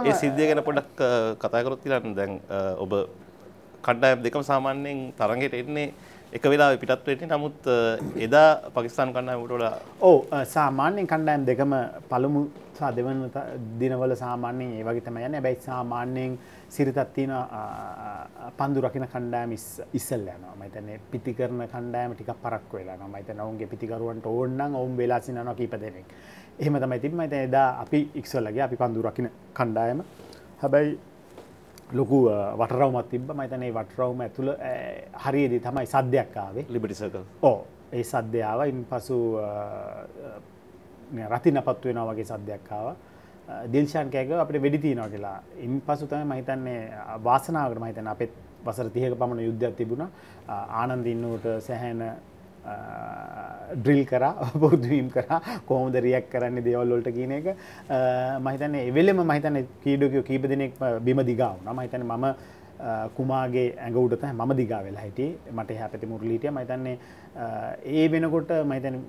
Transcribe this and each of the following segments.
ඒ සිද්ධිය ගැන පොඩක් කතා කරොත් කියලා දැන් ඔබ කණ්ඩායම් දෙකම සාමාන්‍යයෙන් තරඟයට එන්නේ එක වෙලා පිටත් වෙන්නේ. නමුත් එදා පකිස්ාන් කණ්ඩායමට වඩා ඕ සාමාන්‍යයෙන් කණ්ඩායම් දෙකම පළමු සා දෙවන දිනවල සාමාන්‍යයෙන් ඒ වගේ තමයි යන්නේ. හැබැයි සාමාන්‍යයෙන් සිරිතක් තියෙන පන්දු රකින්න කණ්ඩායම ඉස්සෙල්ල යනවා. මම හිතන්නේ පිටි කරන කණ්ඩායම ටිකක් පරක්කු වෙලා යනවා. මම හිතන්නේ ඔවුන්ගේ පිටිකරුවන්ට ඕන නම් ඔවුන් වෙලා සිනනවා කීප දෙනෙක්. එහෙම තමයි තිබ්බ. මම හිතන්නේ එදා අපි ඉක්සල්ලගේ අපි පන්දු රකින්න කණ්ඩායම. හැබැයි ලොකු වටරවමත් තිබ මතනේ වටරවම ඇතුළ හරියේදී තමයි සද්‍යයක් ආවේ. ලිබිටිසක ඕ ඒ සද්‍යාව ඉන් පසු රති නපත් වෙනවා වගේ සද්‍යයක්කාව දිල්ශාන් කෑක අපට වෙඩි තියනවා කියලා. ඉන් පසු තම මහිතන්නේ වාසනාවට මහිතන අපත් වසර තියක පමණ යුද්ධයක් තිබුණ. ආනන්දින්නට සැහැන ඩ්‍රිල් කර බෞද්ධවීම් කර කෝමද රියක් කරන්න දෙවල්ලොල්ට කියන එක. මහිතන එවෙලෙම මහිතන කීඩකයෝ කීප දෙනෙක් බිම දිගාව මහිතන මම කුමාගේ ඇඟවුටත ම දිගා වෙලා හිටිය. මට හැපැති මුරලීටිය මහිතන්නේ ඒ වෙනකොට මහිතන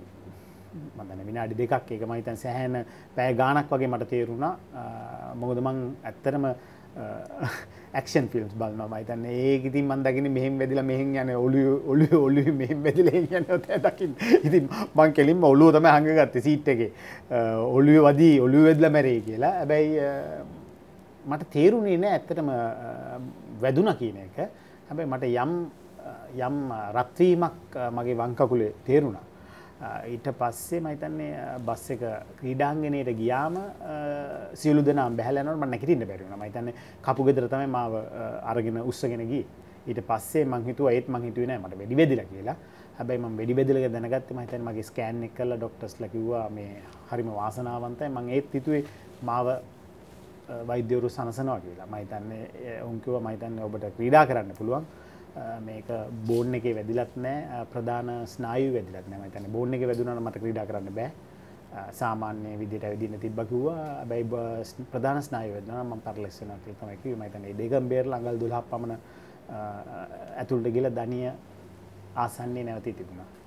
මතන විනාඩි දෙකක් එක මහිතන් සැහැන පෑ ගානක් වගේ මට තේරුණා. මොකද මං ඇත්තරම ඇක්ෂන් ෆිල්ම්ස් බලන්න මයිතන්න ඒකඉතින් මන්දගෙන මෙහෙම වෙදිල මෙහෙන් යන ඔලු ඔලු ඔලු මෙහෙම වෙදිල යන දකිින් ඉතින් මං කෙලින්ම ඔලුව තම හඟගත්ත සීට් එක. Uh, ඔලුව වදී ඔලු වෙදල මැරේ කියලා. ඇබැයි uh, මට තේරුණේ නෑ ඇත්තටම uh, වැදුන කියන එක. හැබැයි මට යම් යම් රත්වීමක් මගේ වංකකුලේ තේරුණා. ඊට පස්සේ මහිතන්නේ බස් එක ක්‍රීඩාංගනයට ගියාම සියලු දෙනම් බැහලනට නැකිටින්න බැරිුණ මහිතන්නේ කපු ගෙදර තමයි මාව අරගෙන උත්සගෙන ගී ඊට පස්සේ මංහිතුව ඒත් මංහිතුවන මට වැඩි වෙදිල කියලා. හැබයි ම වැඩි බෙදලක දැනගත් මහිතන් මගේ ස්කෑන් එක් කල ඩොක්ටස් ලකිවා මේ හරිම වාසනාවන්තයි මං ඒත් හිතුවේ මාව වෛද්‍යවරු සනසනවා කියලා. මහිතන්නේ ඔංකිව මහිතන්න ඔබට ක්‍රීඩා කරන්න පුළුවන්. මේක බෝර්න එක වැදිලත් නෑ. ප්‍රධාන ස්නායු වැදිලත් නෑ. තන බෝර්න එක වැදුනට මට ක්‍රඩා කරන්න බෑ. සාමාන්‍ය විදිට ඇවිදින්න තිබ්බකිවා බැයි ප්‍රධාන ස්නාය වෙදන ම පරලෙස්සන තමැක මතන දෙකම් බේර ලඟල් දුලහ පමණ ඇතුළට ගිල ධනිය ආසන්නේ නැවති තිබුණා.